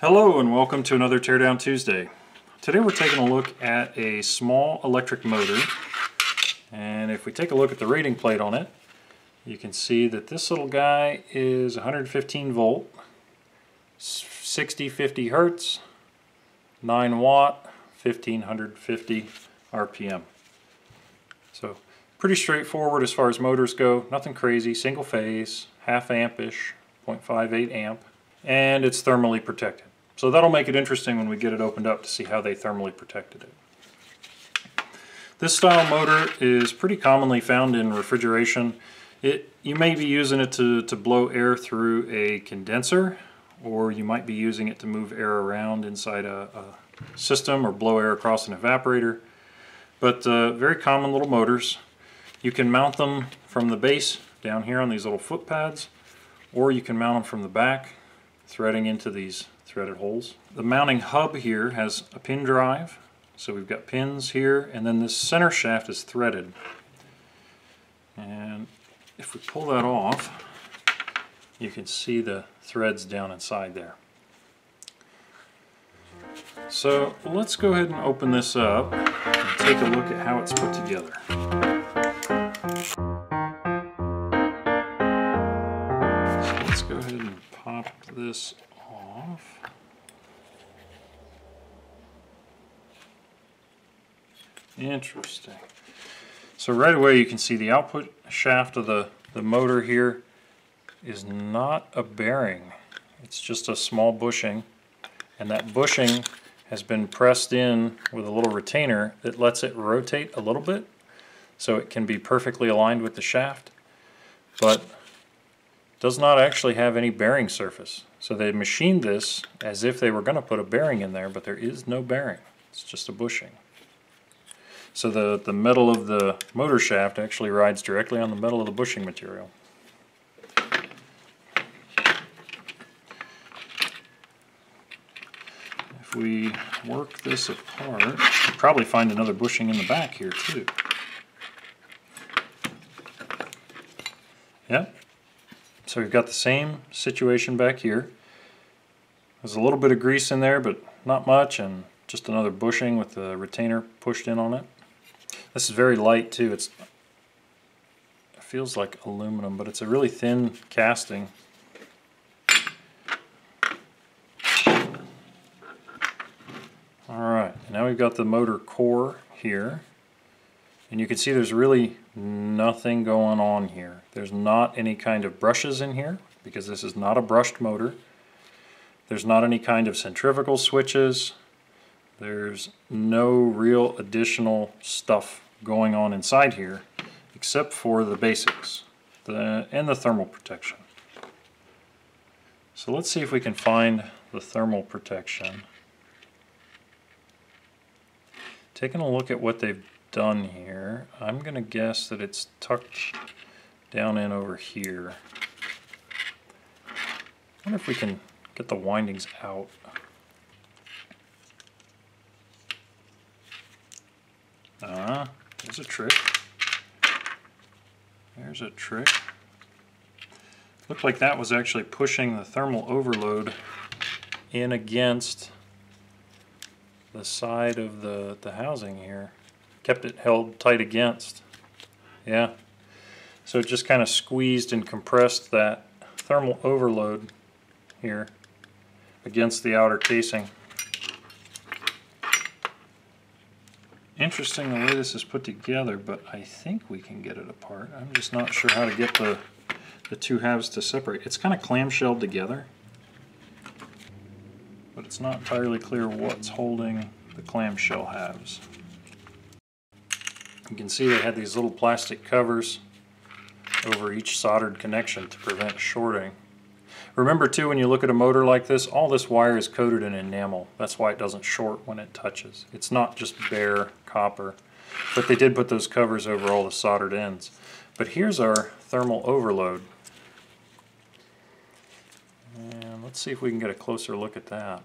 Hello and welcome to another Teardown Tuesday. Today we're taking a look at a small electric motor and if we take a look at the rating plate on it you can see that this little guy is 115 volt 60 50 hertz 9 watt 1550 RPM so pretty straightforward as far as motors go nothing crazy single phase half ampish 0.58 amp and it's thermally protected so that'll make it interesting when we get it opened up to see how they thermally protected it. This style motor is pretty commonly found in refrigeration. It, you may be using it to, to blow air through a condenser or you might be using it to move air around inside a, a system or blow air across an evaporator. But uh, very common little motors. You can mount them from the base down here on these little foot pads or you can mount them from the back threading into these threaded holes. The mounting hub here has a pin drive, so we've got pins here, and then this center shaft is threaded. And if we pull that off, you can see the threads down inside there. So let's go ahead and open this up and take a look at how it's put together. This off. Interesting. So right away you can see the output shaft of the, the motor here is not a bearing. It's just a small bushing and that bushing has been pressed in with a little retainer that lets it rotate a little bit so it can be perfectly aligned with the shaft but does not actually have any bearing surface. So they machined this as if they were going to put a bearing in there, but there is no bearing. It's just a bushing. So the, the metal of the motor shaft actually rides directly on the metal of the bushing material. If we work this apart, we'll probably find another bushing in the back here too. Yep, so we've got the same situation back here. There's a little bit of grease in there, but not much, and just another bushing with the retainer pushed in on it. This is very light too. It's it feels like aluminum, but it's a really thin casting. Alright, now we've got the motor core here. And you can see there's really nothing going on here. There's not any kind of brushes in here because this is not a brushed motor. There's not any kind of centrifugal switches. There's no real additional stuff going on inside here except for the basics the, and the thermal protection. So let's see if we can find the thermal protection. Taking a look at what they've done here. I'm going to guess that it's tucked down in over here. I wonder if we can get the windings out. Ah, there's a trick. There's a trick. Looked like that was actually pushing the thermal overload in against the side of the, the housing here kept it held tight against. Yeah. So it just kind of squeezed and compressed that thermal overload here against the outer casing. Interesting the way this is put together, but I think we can get it apart. I'm just not sure how to get the, the two halves to separate. It's kind of clamshelled together, but it's not entirely clear what's holding the clamshell halves. You can see they had these little plastic covers over each soldered connection to prevent shorting. Remember too, when you look at a motor like this, all this wire is coated in enamel. That's why it doesn't short when it touches. It's not just bare copper. But they did put those covers over all the soldered ends. But here's our thermal overload. And let's see if we can get a closer look at that.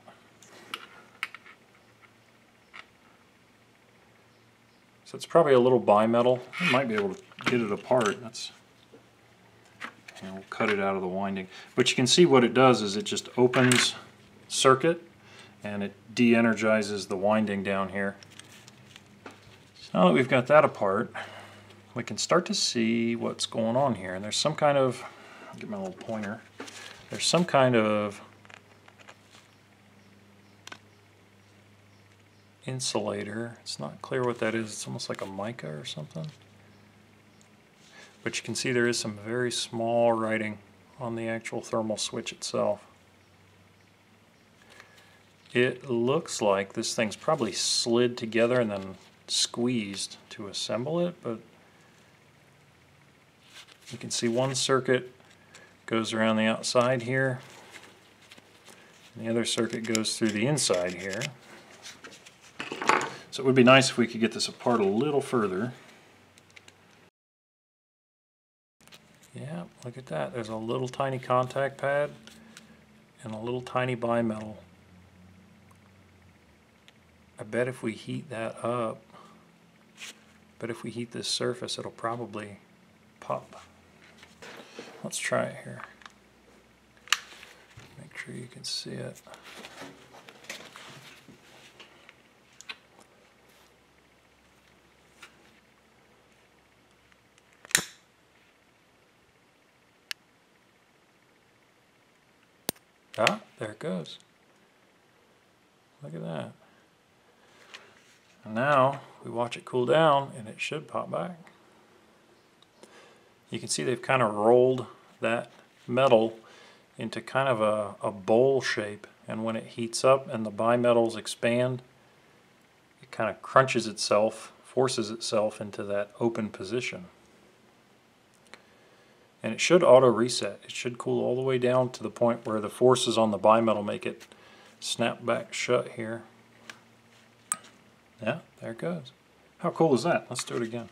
So it's probably a little bimetal. We might be able to get it apart. That's and we'll cut it out of the winding. But you can see what it does is it just opens circuit and it de-energizes the winding down here. So now that we've got that apart, we can start to see what's going on here. And there's some kind of, get my little pointer, there's some kind of insulator. It's not clear what that is. It's almost like a mica or something. But you can see there is some very small writing on the actual thermal switch itself. It looks like this thing's probably slid together and then squeezed to assemble it, but you can see one circuit goes around the outside here, and the other circuit goes through the inside here. So it would be nice if we could get this apart a little further. Yeah, look at that. There's a little tiny contact pad and a little tiny bimetal. I bet if we heat that up, but if we heat this surface, it'll probably pop. Let's try it here. Make sure you can see it. Ah, there it goes. Look at that. And now we watch it cool down and it should pop back. You can see they've kind of rolled that metal into kind of a, a bowl shape and when it heats up and the bimetals expand it kind of crunches itself, forces itself into that open position. And it should auto reset. It should cool all the way down to the point where the forces on the bimetal make it snap back shut here. Yeah, there it goes. How cool is that? Let's do it again.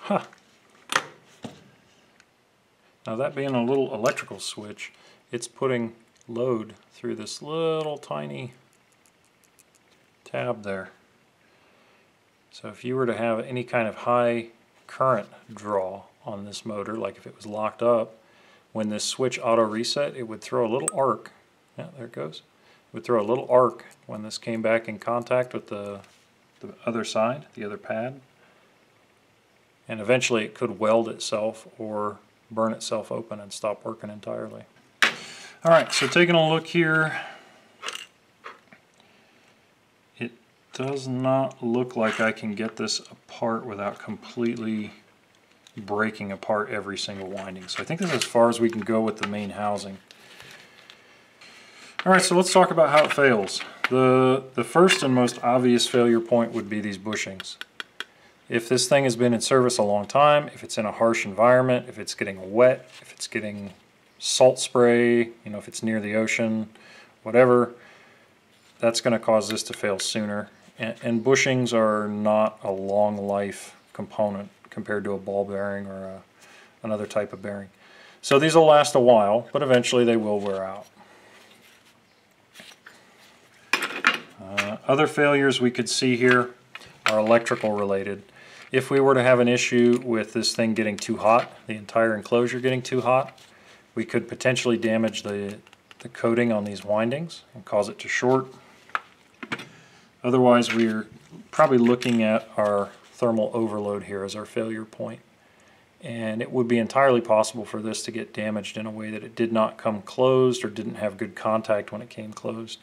Huh. Now that being a little electrical switch, it's putting load through this little tiny tab there. So if you were to have any kind of high current draw on this motor, like if it was locked up, when this switch auto reset, it would throw a little arc. Yeah, there it goes. It would throw a little arc when this came back in contact with the, the other side, the other pad. And eventually it could weld itself or burn itself open and stop working entirely. All right, so taking a look here, does not look like I can get this apart without completely breaking apart every single winding. So I think this is as far as we can go with the main housing. Alright, so let's talk about how it fails. The, the first and most obvious failure point would be these bushings. If this thing has been in service a long time, if it's in a harsh environment, if it's getting wet, if it's getting salt spray, you know, if it's near the ocean, whatever, that's going to cause this to fail sooner and, bushings are not a long life component compared to a ball bearing or a, another type of bearing. So these will last a while, but eventually they will wear out. Uh, other failures we could see here are electrical related. If we were to have an issue with this thing getting too hot, the entire enclosure getting too hot, we could potentially damage the, the coating on these windings and cause it to short Otherwise, we're probably looking at our thermal overload here as our failure point. And it would be entirely possible for this to get damaged in a way that it did not come closed or didn't have good contact when it came closed.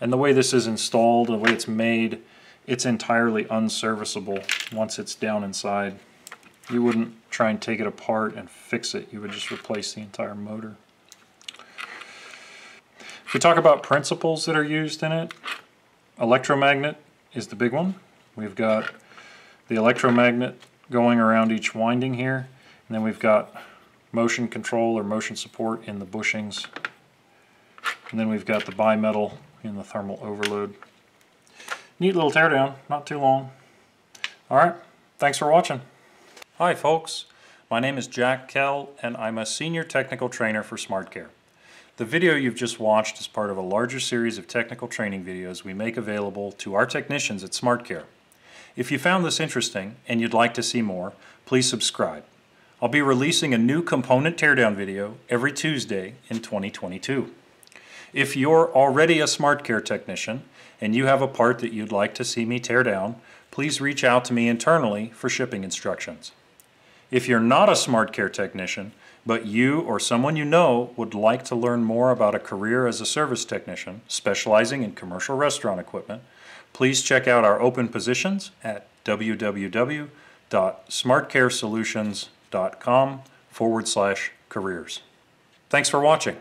And the way this is installed, the way it's made, it's entirely unserviceable once it's down inside. You wouldn't try and take it apart and fix it. You would just replace the entire motor. If we talk about principles that are used in it, electromagnet is the big one. We've got the electromagnet going around each winding here, and then we've got motion control or motion support in the bushings, and then we've got the bimetal in the thermal overload. Neat little teardown, not too long. Alright, thanks for watching. Hi folks, my name is Jack Kell and I'm a Senior Technical Trainer for SmartCare. The video you've just watched is part of a larger series of technical training videos we make available to our technicians at SmartCare. If you found this interesting and you'd like to see more, please subscribe. I'll be releasing a new component teardown video every Tuesday in 2022. If you're already a SmartCare technician and you have a part that you'd like to see me tear down, please reach out to me internally for shipping instructions. If you're not a SmartCare technician, but you or someone you know would like to learn more about a career as a service technician specializing in commercial restaurant equipment, please check out our open positions at www.smartcaresolutions.com forward slash careers. Thanks for watching.